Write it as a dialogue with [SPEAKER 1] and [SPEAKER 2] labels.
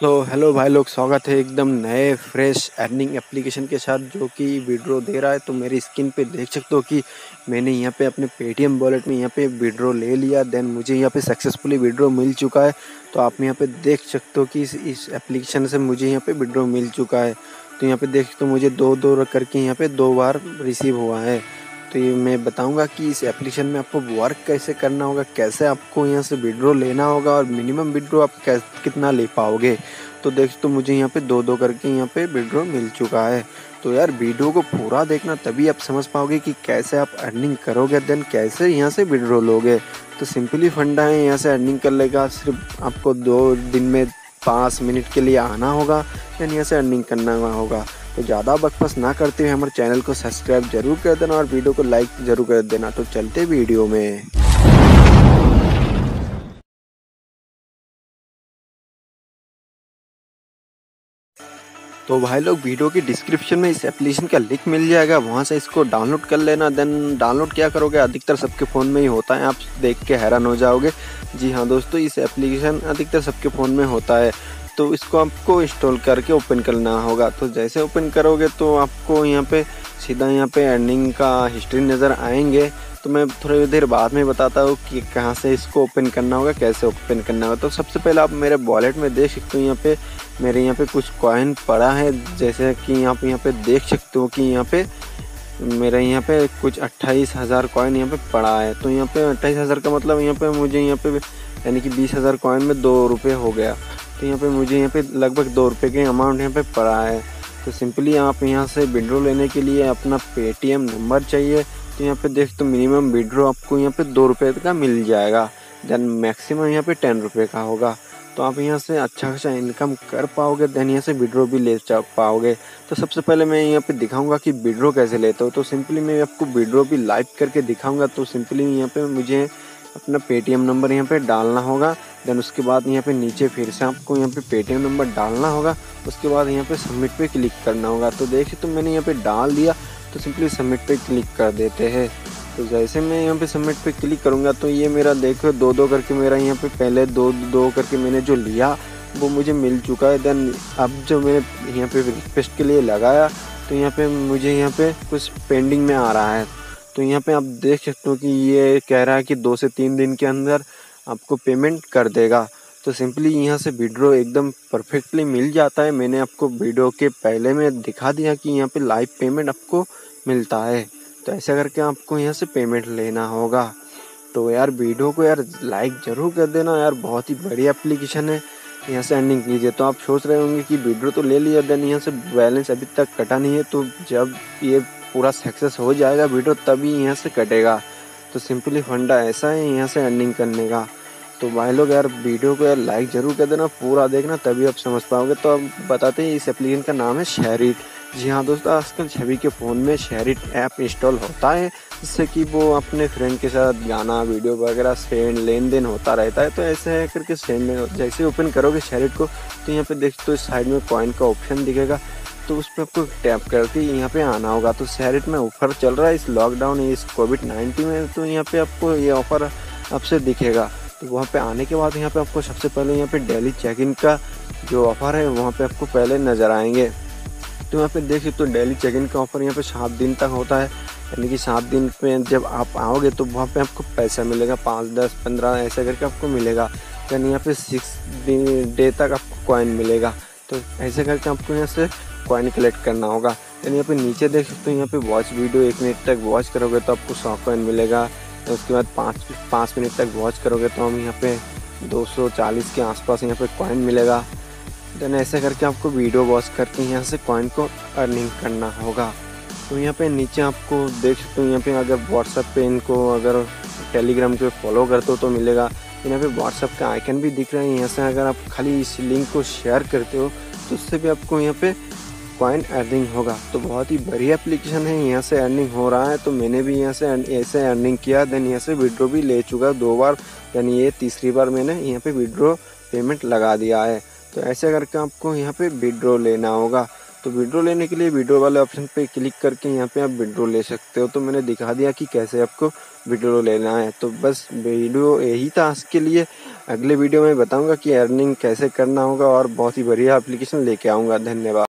[SPEAKER 1] तो हेलो भाई लोग, स्वागत है एकदम नए फ्रेश अर्निंग एप्लीकेशन के साथ जो कि विड्रो दे रहा है। तो मेरी स्क्रीन पे देख सकते हो कि मैंने यहाँ पे अपने पेटीएम वॉलेट में यहाँ पे विड्रो ले लिया। देन मुझे यहाँ पे सक्सेसफुली विड्रो मिल चुका है। तो आप यहाँ पे देख सकते हो कि इस इस एप्लीकेशन से मुझे यहाँ पे विड्रो मिल चुका है। तो यहाँ पे देख सकते हो मुझे दो दो रख करके यहाँ पर दो बार रिसीव हुआ है। तो ये मैं बताऊँगा कि इस एप्लीकेशन में आपको वर्क कैसे करना होगा, कैसे आपको यहाँ से विड्रो लेना होगा और मिनिमम विड्रो आप कितना ले पाओगे। तो देख तो मुझे यहाँ पे दो दो करके यहाँ पे विड्रो मिल चुका है। तो यार वीडियो को पूरा देखना, तभी आप समझ पाओगे कि कैसे आप अर्निंग करोगे देन कैसे यहाँ से विड्रो लोगे। तो सिंपली फंडा है, यहाँ से अर्निंग कर लेगा। सिर्फ़ आपको दो दिन में पाँच मिनट के लिए आना होगा देन यहाँ से अर्निंग करना होगा। तो ज़्यादा बकवास ना करते हुए हमारे चैनल को सब्सक्राइब ज़रूर कर देना और वीडियो को लाइक ज़रूर कर देना। तो चलते वीडियो में। तो भाई लोग, वीडियो की डिस्क्रिप्शन में इस एप्लीकेशन का लिंक मिल जाएगा। वहाँ से इसको डाउनलोड कर लेना। देन डाउनलोड क्या करोगे? अधिकतर सबके फ़ोन में ही होता है। आप देख के हैरान हो जाओगे। जी हाँ दोस्तों, इस एप्लीकेशन अधिकतर सबके फ़ोन में होता है। तो इसको आपको इंस्टॉल करके ओपन करना होगा तो जैसे ओपन करोगे तो आपको यहाँ पे सीधा यहाँ पे अर्निंग का हिस्ट्री नज़र आएँगे तो मैं थोड़ी देर बाद में बताता हूँ कि कहाँ से इसको ओपन करना होगा कैसे ओपन करना होगा तो सबसे पहले आप मेरे वॉलेट में देख सकते हो यहाँ पे मेरे यहाँ पे कुछ कॉइन पड़ा है जैसे कि आप यहाँ पे देख सकते हो कि यहाँ पे मेरे यहाँ पे कुछ अट्ठाईस हज़ार कॉइन यहाँ पे पड़ा है तो यहाँ पे अट्ठाईस हज़ार का मतलब यहाँ पे मुझे यहाँ पे यानी कि बीस हज़ार कॉइन में दो रुपये हो गया तो यहाँ पे मुझे यहाँ पे लगभग दो रुपये के अमाउंट यहाँ पे पड़ा है। तो सिंपली आप यहाँ से विड्रो लेने के लिए अपना पेटीएम नंबर चाहिए। तो यहाँ पे देख तो मिनिमम विड्रो आपको यहाँ पे दो रुपये का मिल जाएगा। देन मैक्सिमम यहाँ पे टेन रुपये का होगा। तो आप यहाँ से अच्छा खासा इनकम कर पाओगे देन यहाँ से विड्रो भी ले पाओगे। तो सबसे पहले मैं यहाँ पे दिखाऊँगा कि विड्रो कैसे लेते हो। तो सिंपली मैं आपको विड्रो भी लाइव करके दिखाऊँगा। तो सिंपली यहाँ पे मुझे अपना पेटीएम नंबर यहाँ पे डालना होगा देन उसके बाद यहाँ पे नीचे फिर से आपको यहाँ पे पेटीएम नंबर डालना होगा उसके बाद यहाँ पे सबमिट पे क्लिक करना होगा तो देखिए तो मैंने यहाँ पे डाल दिया तो सिंपली सबमिट पे क्लिक कर देते हैं तो जैसे मैं यहाँ पे सबमिट पे क्लिक करूँगा तो ये मेरा देखो दो दो करके मेरा यहाँ पे पहले दो दो करके मैंने जो लिया वो मुझे मिल चुका है देन अब जो मैंने यहाँ पे रिक्वेस्ट के लिए लगाया तो यहाँ पे मुझे यहाँ पे कुछ पेंडिंग में आ रहा है तो यहाँ पे आप देख सकते हो कि ये कह रहा है कि दो से तीन दिन के अंदर आपको पेमेंट कर देगा। तो सिंपली यहाँ से विड्रो एकदम परफेक्टली मिल जाता है। मैंने आपको वीडियो के पहले में दिखा दिया कि यहाँ पे लाइव पेमेंट आपको मिलता है। तो ऐसा करके आपको यहाँ से पेमेंट लेना होगा। तो यार वीडियो को यार लाइक ज़रूर कर देना। यार बहुत ही बढ़िया एप्लीकेशन है। यहाँ से अर्निंग कीजिए। तो आप सोच रहे होंगे कि वीडियो तो ले लिया देन यहाँ से बैलेंस अभी तक कटा नहीं है। तो जब ये पूरा सक्सेस हो जाएगा वीडियो तभी यहाँ से कटेगा। तो सिंपली फंडा ऐसा है यहाँ से अर्निंग करने का। तो भाई लोग यार वीडियो को यार लाइक ज़रूर कर देना, पूरा देखना, तभी आप समझ पाओगे। तो अब बताते हैं इस एप्लीकेशन का नाम है शेरिट जी हाँ दोस्तों, आजकल सभी के फ़ोन में शेरिट ऐप इंस्टॉल होता है, जिससे कि वो अपने फ्रेंड के साथ गाना वीडियो वगैरह सेंड लेन देन होता रहता है। तो ऐसे करके सेंड में, जैसे ओपन करोगे शेरिट को तो यहाँ पे देख तो इस साइड में कॉइन का ऑप्शन दिखेगा। तो उस पर आपको टैप करके यहाँ पे आना होगा। तो शेरिट में ऑफ़र चल रहा है इस लॉकडाउन इस कोविड नाइन्टीन में तो यहाँ पे आपको ये ऑफ़र आपसे दिखेगा। तो वहाँ पे आने के बाद यहाँ पे आपको सबसे पहले यहाँ पे डेली चेक इन का जो ऑफ़र है, वहाँ पे आपको पहले नज़र आएँगे। तो यहाँ पे देखिए तो डेली चेक इन का ऑफ़र यहाँ पे सात दिन तक होता है। यानी कि सात दिन में जब आप आओगे तो वहाँ पे आपको पैसा मिलेगा, पाँच, दस, पंद्रह, ऐसा करके आपको मिलेगा। यानी यहाँ पे सिक्स डे तक आपको कॉइन मिलेगा। तो ऐसे करके आपको यहाँ से कॉइन कलेक्ट करना होगा। यानी यहाँ पे नीचे देख सकते हो, यहाँ पे वॉच वीडियो एक मिनट तक वॉच करोगे तो आपको सौ कॉइन मिलेगा। तो उसके बाद पाँच पाँच मिनट तक वॉच करोगे तो हम यहाँ पे 240 के आसपास यहाँ पे कॉइन मिलेगा। देन ऐसे करके आपको वीडियो वॉच करके यहाँ से कॉइन को अर्निंग करना होगा। तो यहाँ पे नीचे आपको देख सकते हो, यहाँ पे अगर व्हाट्सएप पे इनको अगर टेलीग्राम पे फॉलो करते हो तो मिलेगा। यहाँ पे व्हाट्सएप का आइकन भी दिख रहा है, यहाँ से अगर आप खाली इस लिंक को शेयर करते हो तो उससे भी आपको यहाँ पे कॉइन अर्निंग होगा। तो बहुत ही बढ़िया एप्लीकेशन है, यहाँ से अर्निंग हो रहा है। तो मैंने भी यहाँ से ऐसे अर्निंग किया देन यहाँ से विड्रो भी ले चुका, दो बार यानी ये तीसरी बार मैंने यहाँ पे विड्रो पेमेंट लगा दिया है। तो ऐसे करके आपको यहाँ पे विड्रो लेना होगा तो विड्रो लेने के लिए विड्रो वाले ऑप्शन पे क्लिक करके यहाँ पे आप विड्रो ले सकते हो। तो मैंने दिखा दिया कि कैसे आपको विड्रो लेना है। तो बस वीडियो यही था आज के लिए। अगले वीडियो में बताऊँगा कि अर्निंग कैसे करना होगा और बहुत ही बढ़िया एप्लीकेशन लेके आऊँगा। धन्यवाद।